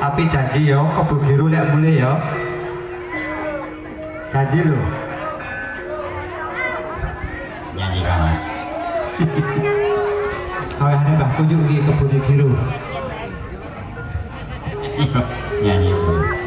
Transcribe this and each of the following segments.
Api janji yo, kebo biru lek mulih yo. Janji lho. Nyanyi kan Mas. Kau yang mbah kunjung iki kebo biru. Nyanyi.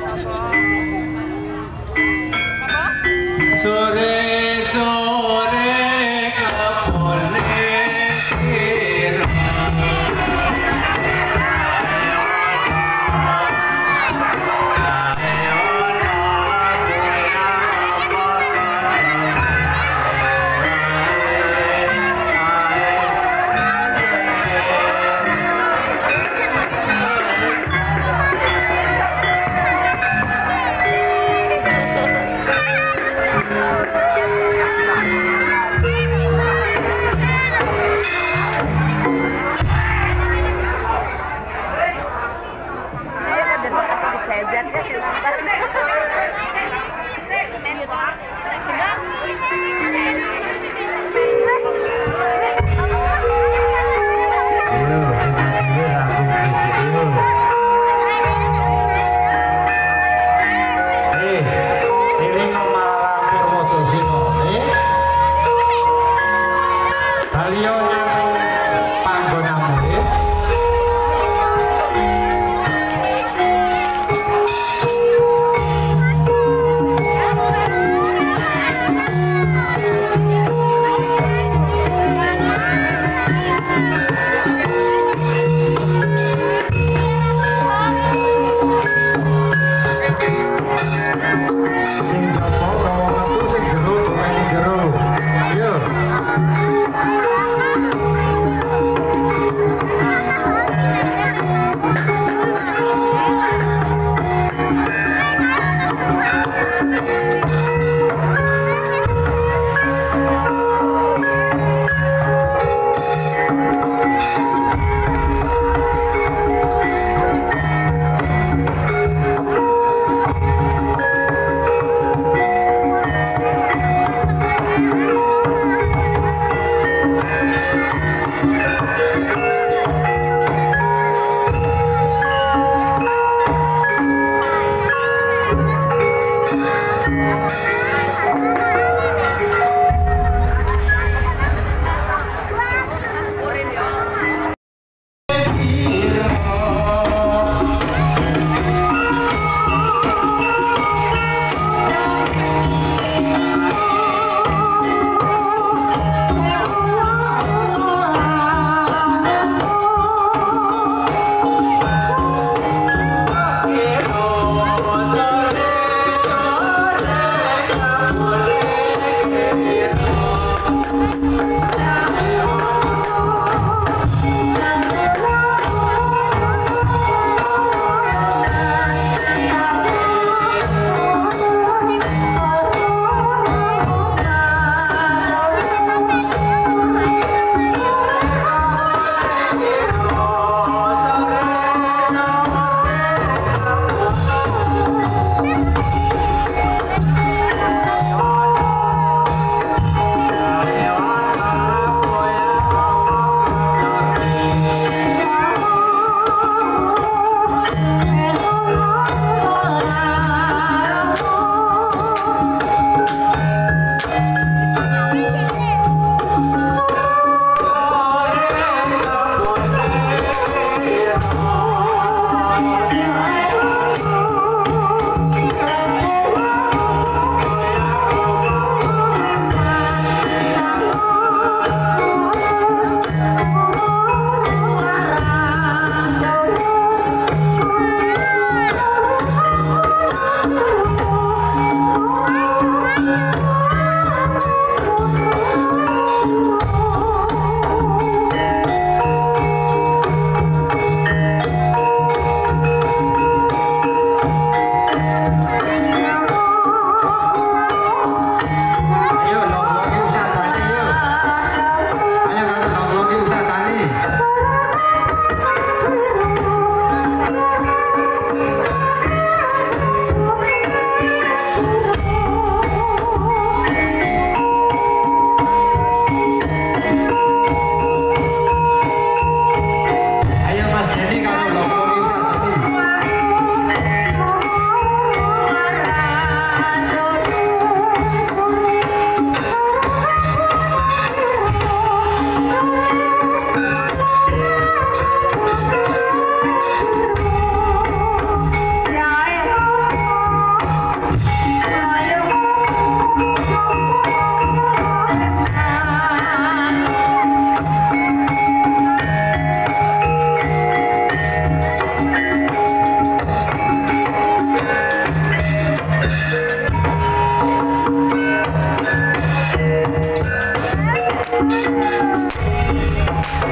Belajar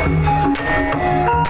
Música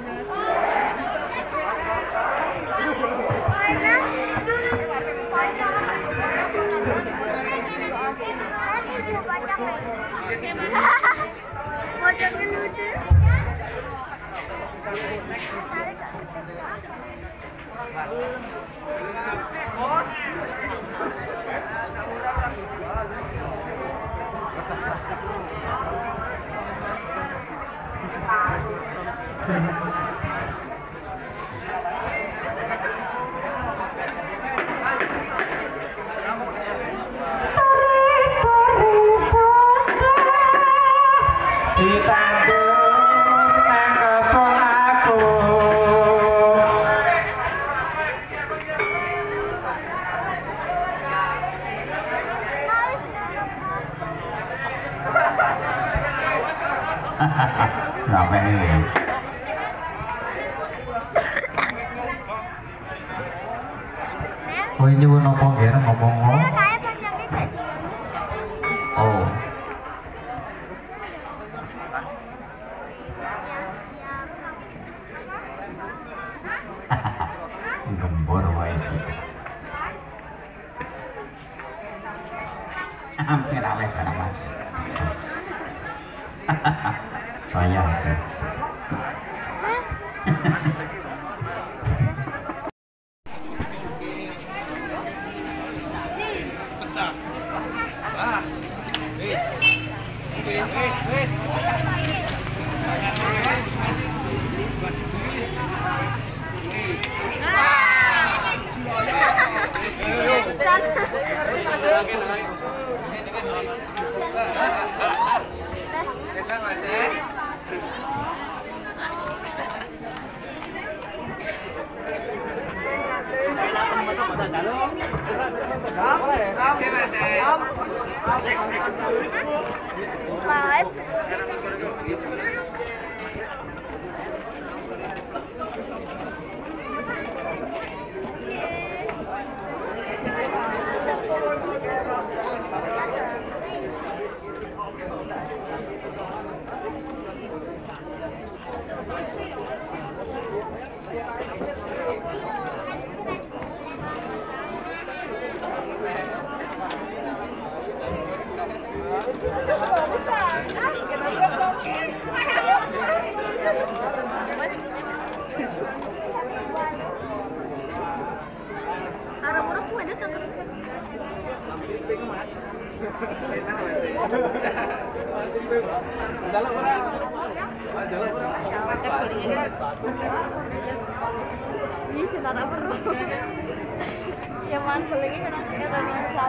né? kau ini warna panggilan ngomong ngomong Halo. Boleh. Terima kasih. Five. Ini sinar apa? Yang mana belingnya kena Indonesia.